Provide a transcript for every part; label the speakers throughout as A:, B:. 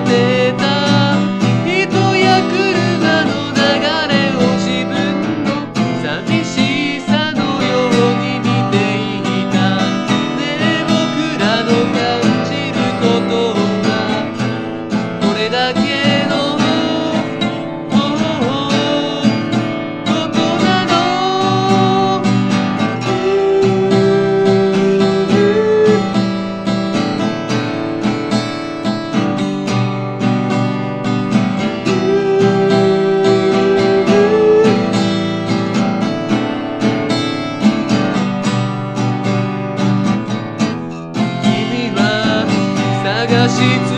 A: て。探し続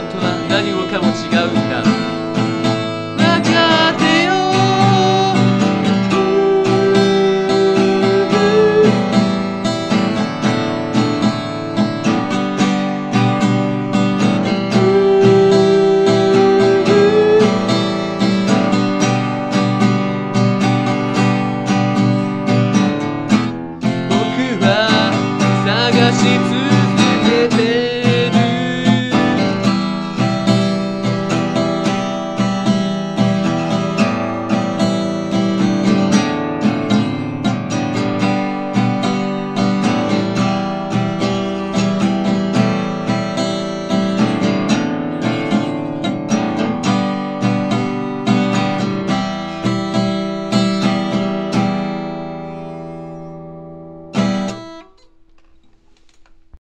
A: quanto